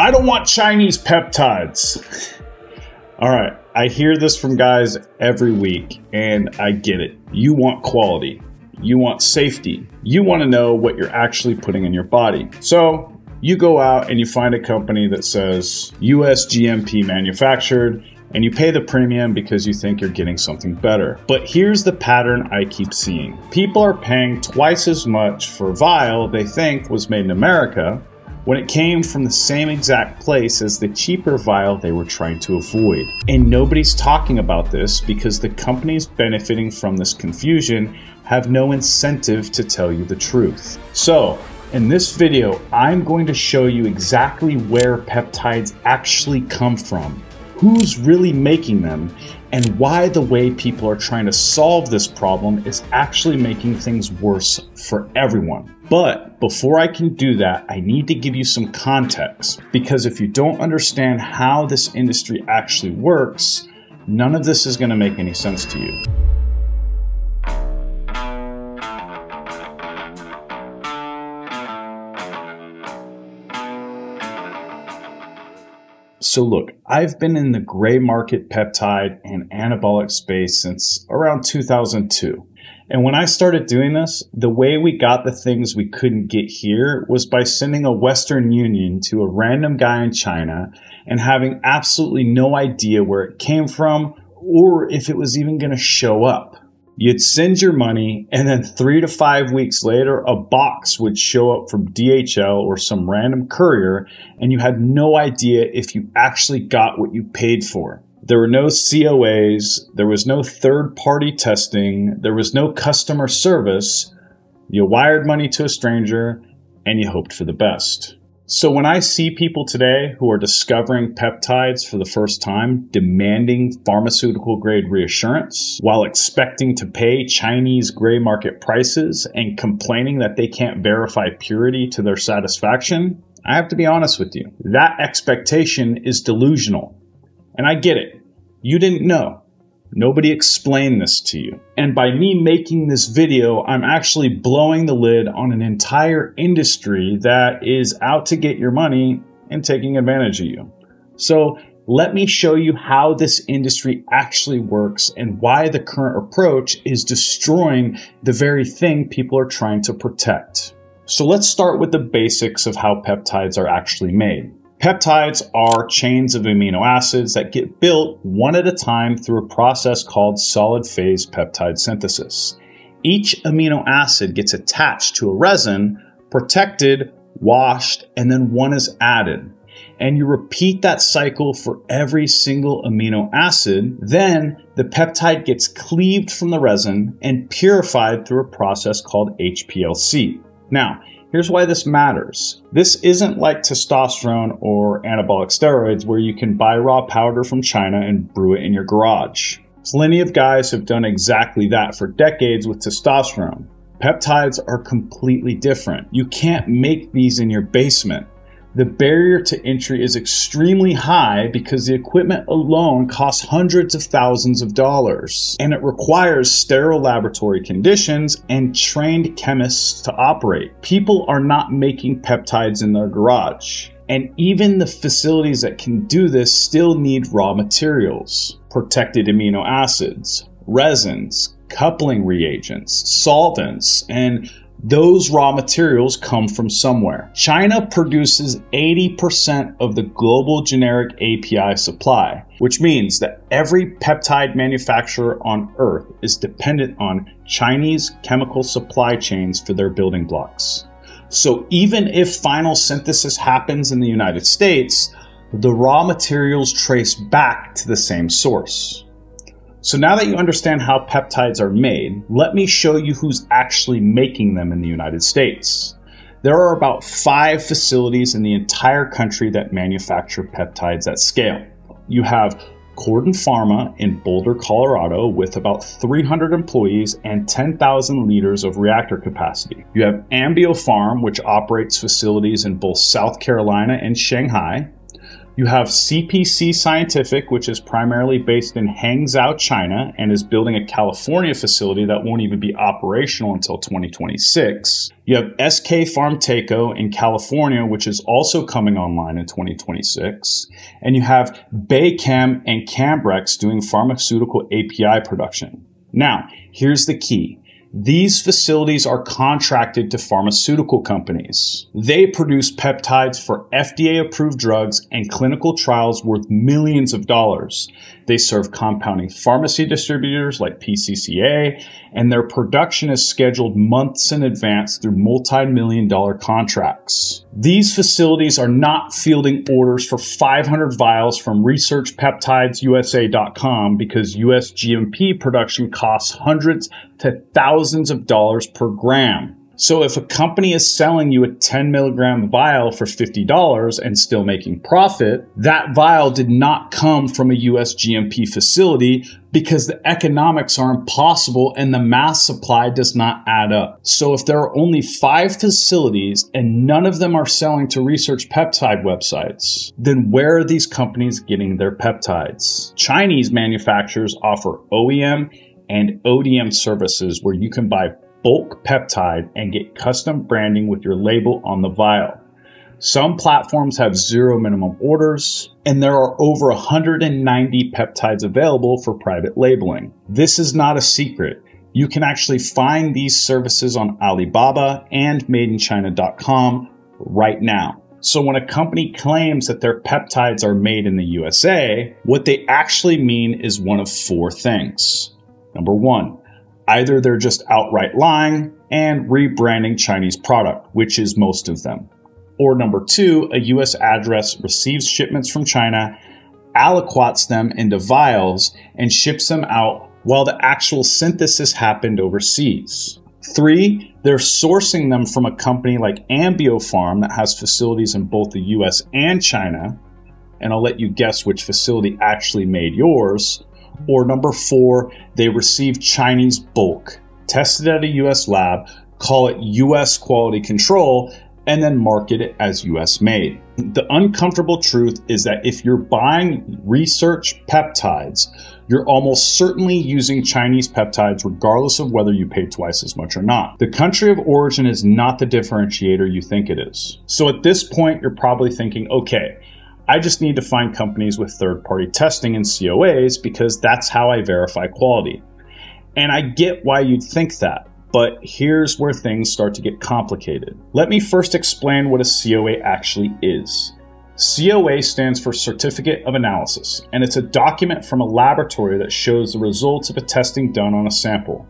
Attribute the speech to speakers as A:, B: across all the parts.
A: I don't want Chinese peptides. All right, I hear this from guys every week, and I get it. You want quality, you want safety, you want to know what you're actually putting in your body. So you go out and you find a company that says US GMP manufactured and you pay the premium because you think you're getting something better. But here's the pattern I keep seeing. People are paying twice as much for vial they think was made in America when it came from the same exact place as the cheaper vial they were trying to avoid. And nobody's talking about this because the companies benefiting from this confusion have no incentive to tell you the truth. So, in this video, I'm going to show you exactly where peptides actually come from who's really making them, and why the way people are trying to solve this problem is actually making things worse for everyone. But before I can do that, I need to give you some context because if you don't understand how this industry actually works, none of this is going to make any sense to you. So look, I've been in the gray market peptide and anabolic space since around 2002. And when I started doing this, the way we got the things we couldn't get here was by sending a Western Union to a random guy in China and having absolutely no idea where it came from or if it was even going to show up. You'd send your money, and then three to five weeks later, a box would show up from DHL or some random courier, and you had no idea if you actually got what you paid for. There were no COAs, there was no third party testing, there was no customer service. You wired money to a stranger, and you hoped for the best. So when I see people today who are discovering peptides for the first time, demanding pharmaceutical grade reassurance while expecting to pay Chinese gray market prices and complaining that they can't verify purity to their satisfaction, I have to be honest with you. That expectation is delusional. And I get it. You didn't know. Nobody explained this to you. And by me making this video, I'm actually blowing the lid on an entire industry that is out to get your money and taking advantage of you. So let me show you how this industry actually works and why the current approach is destroying the very thing people are trying to protect. So let's start with the basics of how peptides are actually made. Peptides are chains of amino acids that get built one at a time through a process called solid phase peptide synthesis. Each amino acid gets attached to a resin, protected, washed, and then one is added. And you repeat that cycle for every single amino acid. Then the peptide gets cleaved from the resin and purified through a process called HPLC. Now, Here's why this matters. This isn't like testosterone or anabolic steroids where you can buy raw powder from China and brew it in your garage. Plenty of guys have done exactly that for decades with testosterone. Peptides are completely different. You can't make these in your basement the barrier to entry is extremely high because the equipment alone costs hundreds of thousands of dollars and it requires sterile laboratory conditions and trained chemists to operate. People are not making peptides in their garage. And even the facilities that can do this still need raw materials, protected amino acids, resins, coupling reagents, solvents, and those raw materials come from somewhere. China produces 80% of the global generic API supply, which means that every peptide manufacturer on Earth is dependent on Chinese chemical supply chains for their building blocks. So even if final synthesis happens in the United States, the raw materials trace back to the same source. So now that you understand how peptides are made, let me show you who's actually making them in the United States. There are about five facilities in the entire country that manufacture peptides at scale. You have Corden Pharma in Boulder, Colorado, with about 300 employees and 10,000 liters of reactor capacity. You have AmbioPharm, which operates facilities in both South Carolina and Shanghai. You have CPC Scientific, which is primarily based in Hangzhou, China, and is building a California facility that won't even be operational until 2026. You have SK Pharmteco in California, which is also coming online in 2026. And you have Bachem and Cambrex doing pharmaceutical API production. Now, here's the key. These facilities are contracted to pharmaceutical companies. They produce peptides for FDA approved drugs and clinical trials worth millions of dollars. They serve compounding pharmacy distributors like PCCA, and their production is scheduled months in advance through multi million dollar contracts. These facilities are not fielding orders for 500 vials from ResearchPeptidesUSA.com because US GMP production costs hundreds to thousands of dollars per gram. So if a company is selling you a 10 milligram vial for $50 and still making profit, that vial did not come from a US GMP facility because the economics are impossible and the mass supply does not add up. So if there are only five facilities and none of them are selling to research peptide websites, then where are these companies getting their peptides? Chinese manufacturers offer OEM and ODM services where you can buy bulk peptide and get custom branding with your label on the vial. Some platforms have zero minimum orders, and there are over 190 peptides available for private labeling. This is not a secret. You can actually find these services on Alibaba and madeinchina.com right now. So when a company claims that their peptides are made in the USA, what they actually mean is one of four things. Number one, Either they're just outright lying and rebranding Chinese product, which is most of them. Or number two, a US address receives shipments from China, aliquots them into vials, and ships them out while the actual synthesis happened overseas. Three, they're sourcing them from a company like AmbioPharm that has facilities in both the US and China. And I'll let you guess which facility actually made yours. Or number four, they receive Chinese bulk, tested at a US lab, call it US quality control, and then market it as US made. The uncomfortable truth is that if you're buying research peptides, you're almost certainly using Chinese peptides regardless of whether you pay twice as much or not. The country of origin is not the differentiator you think it is. So at this point, you're probably thinking, okay, I just need to find companies with third party testing and COAs because that's how I verify quality. And I get why you'd think that, but here's where things start to get complicated. Let me first explain what a COA actually is. COA stands for Certificate of Analysis, and it's a document from a laboratory that shows the results of a testing done on a sample.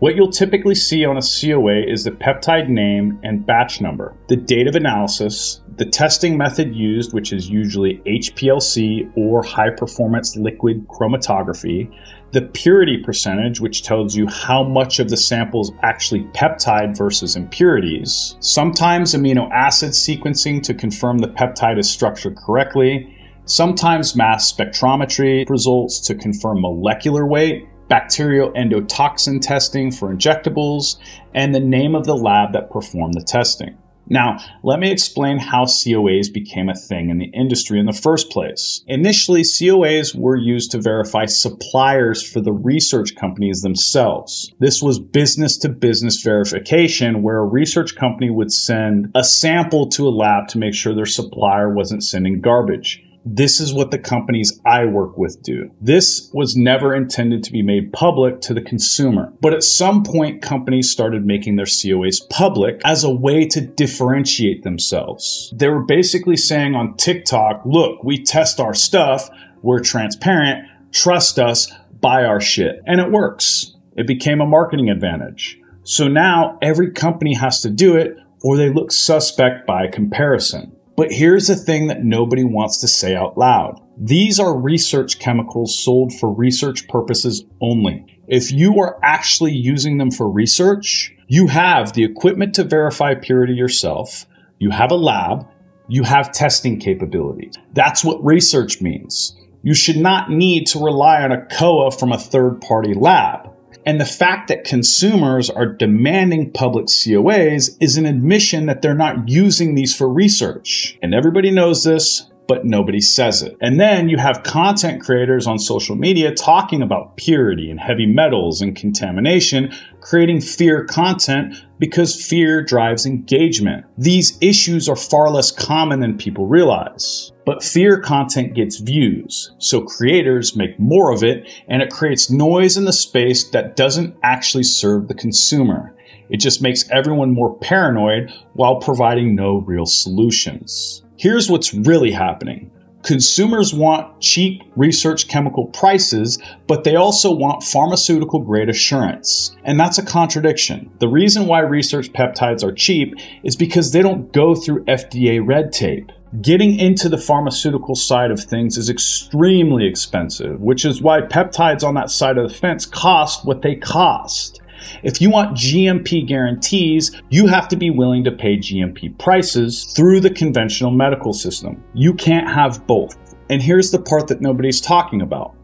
A: What you'll typically see on a COA is the peptide name and batch number, the date of analysis, the testing method used, which is usually HPLC or high performance liquid chromatography, the purity percentage, which tells you how much of the sample is actually peptide versus impurities, sometimes amino acid sequencing to confirm the peptide is structured correctly, sometimes mass spectrometry results to confirm molecular weight, bacterial endotoxin testing for injectables, and the name of the lab that performed the testing. Now, let me explain how COAs became a thing in the industry in the first place. Initially, COAs were used to verify suppliers for the research companies themselves. This was business to business verification where a research company would send a sample to a lab to make sure their supplier wasn't sending garbage. This is what the companies I work with do. This was never intended to be made public to the consumer. But at some point, companies started making their COAs public as a way to differentiate themselves. They were basically saying on TikTok, look, we test our stuff, we're transparent, trust us, buy our shit. And it works. It became a marketing advantage. So now every company has to do it or they look suspect by comparison. But here's the thing that nobody wants to say out loud. These are research chemicals sold for research purposes only. If you are actually using them for research, you have the equipment to verify purity yourself, you have a lab, you have testing capabilities. That's what research means. You should not need to rely on a COA from a third party lab. And the fact that consumers are demanding public COAs is an admission that they're not using these for research. And everybody knows this, but nobody says it. And then you have content creators on social media talking about purity and heavy metals and contamination, creating fear content because fear drives engagement. These issues are far less common than people realize. But fear content gets views, so creators make more of it, and it creates noise in the space that doesn't actually serve the consumer. It just makes everyone more paranoid while providing no real solutions. Here's what's really happening. Consumers want cheap research chemical prices, but they also want pharmaceutical grade assurance. And that's a contradiction. The reason why research peptides are cheap is because they don't go through FDA red tape. Getting into the pharmaceutical side of things is extremely expensive, which is why peptides on that side of the fence cost what they cost. If you want GMP guarantees, you have to be willing to pay GMP prices through the conventional medical system. You can't have both. And here's the part that nobody's talking about.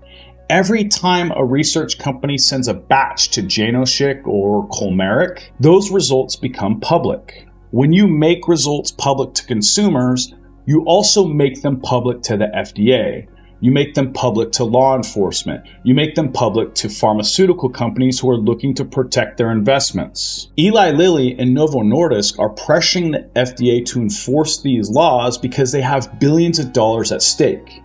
A: Every time a research company sends a batch to Janoshik or Colmaric, those results become public. When you make results public to consumers, you also make them public to the FDA. You make them public to law enforcement. You make them public to pharmaceutical companies who are looking to protect their investments. Eli Lilly and Novo Nordisk are pressuring the FDA to enforce these laws because they have billions of dollars at stake.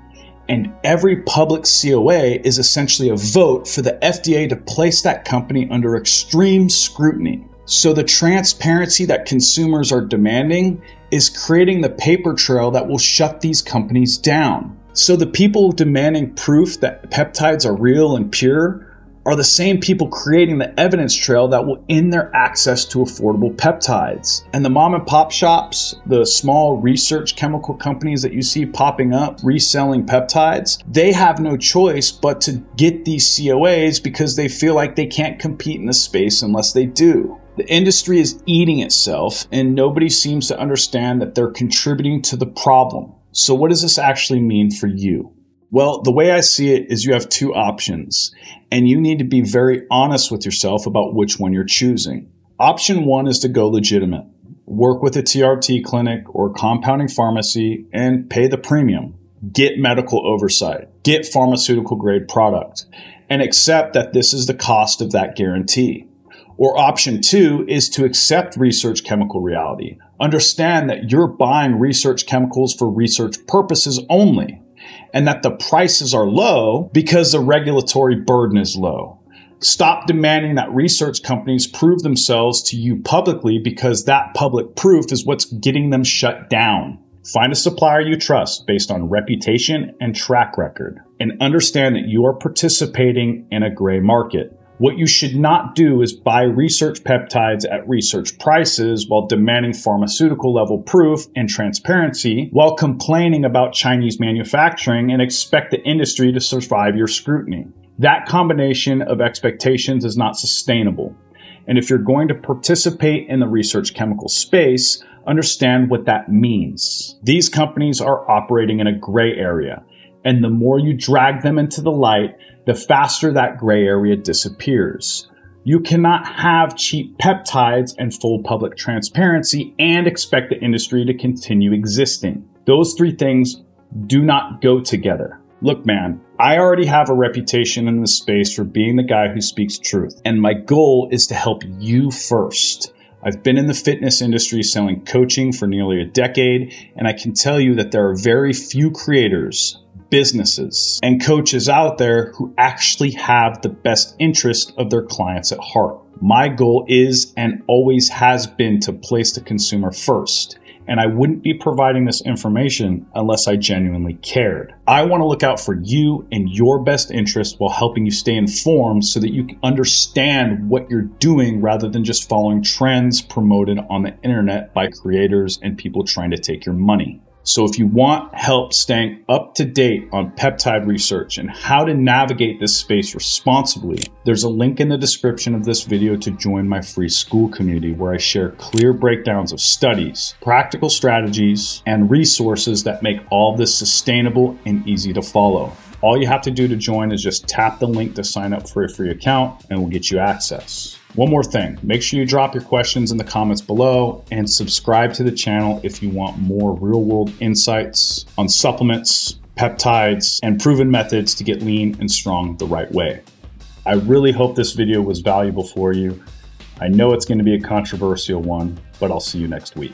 A: And every public COA is essentially a vote for the FDA to place that company under extreme scrutiny. So the transparency that consumers are demanding is creating the paper trail that will shut these companies down. So the people demanding proof that peptides are real and pure are the same people creating the evidence trail that will end their access to affordable peptides. And the mom and pop shops, the small research chemical companies that you see popping up reselling peptides, they have no choice but to get these COAs because they feel like they can't compete in the space unless they do. The industry is eating itself, and nobody seems to understand that they're contributing to the problem. So, what does this actually mean for you? Well, the way I see it is you have two options, and you need to be very honest with yourself about which one you're choosing. Option one is to go legitimate, work with a TRT clinic or compounding pharmacy and pay the premium. Get medical oversight, get pharmaceutical grade product, and accept that this is the cost of that guarantee. Or option two is to accept research chemical reality. Understand that you're buying research chemicals for research purposes only, and that the prices are low because the regulatory burden is low. Stop demanding that research companies prove themselves to you publicly because that public proof is what's getting them shut down. Find a supplier you trust based on reputation and track record, and understand that you are participating in a gray market. What you should not do is buy research peptides at research prices while demanding pharmaceutical level proof and transparency while complaining about Chinese manufacturing and expect the industry to survive your scrutiny. That combination of expectations is not sustainable. And if you're going to participate in the research chemical space, understand what that means. These companies are operating in a gray area, and the more you drag them into the light, the faster that gray area disappears. You cannot have cheap peptides and full public transparency and expect the industry to continue existing. Those three things do not go together. Look, man, I already have a reputation in this space for being the guy who speaks truth, and my goal is to help you first. I've been in the fitness industry selling coaching for nearly a decade, and I can tell you that there are very few creators businesses and coaches out there who actually have the best interest of their clients at heart. My goal is and always has been to place the consumer first. And I wouldn't be providing this information unless I genuinely cared. I want to look out for you and your best interest while helping you stay informed so that you can understand what you're doing rather than just following trends promoted on the internet by creators and people trying to take your money. So, if you want help staying up to date on peptide research and how to navigate this space responsibly, there's a link in the description of this video to join my free school community where I share clear breakdowns of studies, practical strategies, and resources that make all this sustainable and easy to follow. All you have to do to join is just tap the link to sign up for a free account and we'll get you access. One more thing, make sure you drop your questions in the comments below and subscribe to the channel if you want more real world insights on supplements, peptides, and proven methods to get lean and strong the right way. I really hope this video was valuable for you. I know it's going to be a controversial one, but I'll see you next week.